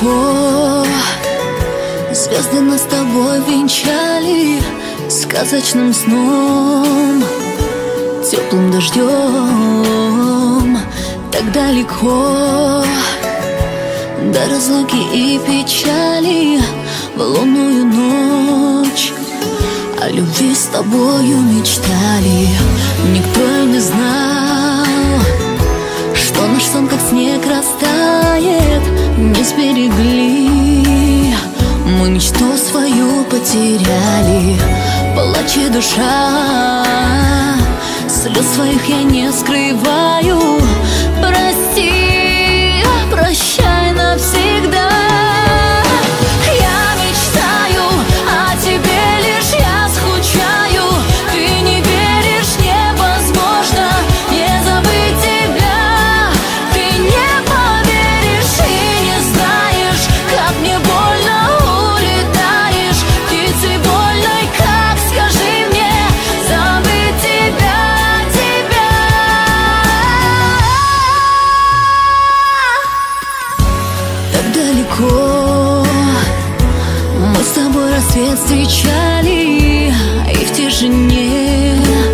далеко Звезды нас с тобой венчали Сказочным сном Теплым дождем. Так далеко До разлуки и печали В лунную ночь О любви с тобою мечтали потеряли. Плачет душа. Слез своих я не скрываю рассвет встречали и в тишине.